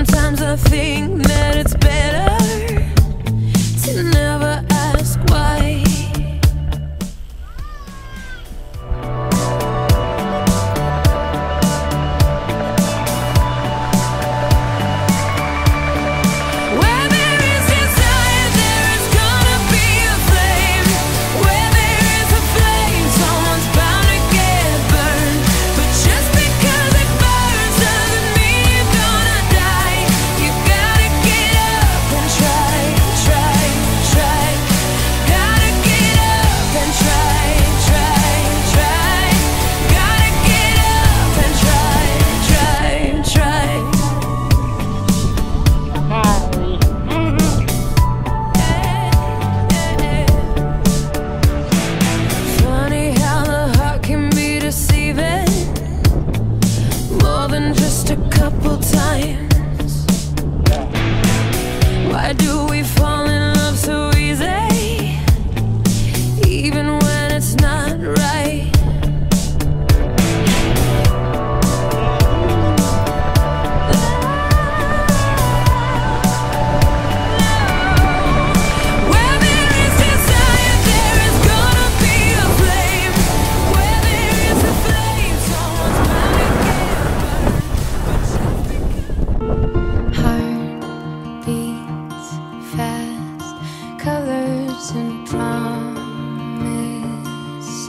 Sometimes I think that it's multiple times. Why do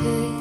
say